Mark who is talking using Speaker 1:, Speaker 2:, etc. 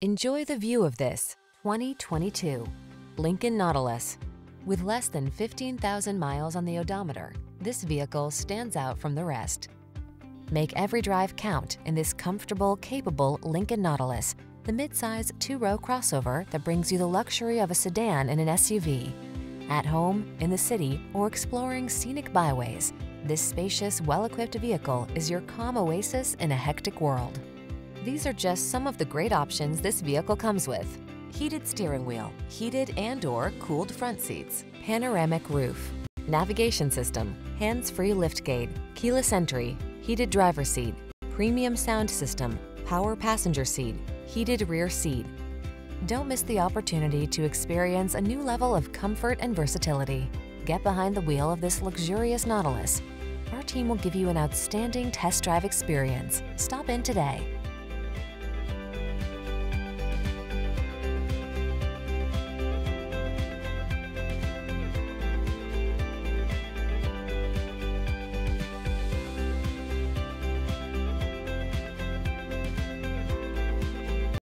Speaker 1: Enjoy the view of this 2022 Lincoln Nautilus. With less than 15,000 miles on the odometer, this vehicle stands out from the rest. Make every drive count in this comfortable, capable Lincoln Nautilus, the midsize two-row crossover that brings you the luxury of a sedan and an SUV. At home, in the city, or exploring scenic byways, this spacious, well-equipped vehicle is your calm oasis in a hectic world. These are just some of the great options this vehicle comes with. Heated steering wheel, heated and or cooled front seats, panoramic roof, navigation system, hands-free liftgate, keyless entry, heated driver seat, premium sound system, power passenger seat, heated rear seat. Don't miss the opportunity to experience a new level of comfort and versatility. Get behind the wheel of this luxurious Nautilus. Our team will give you an outstanding test drive experience. Stop in today.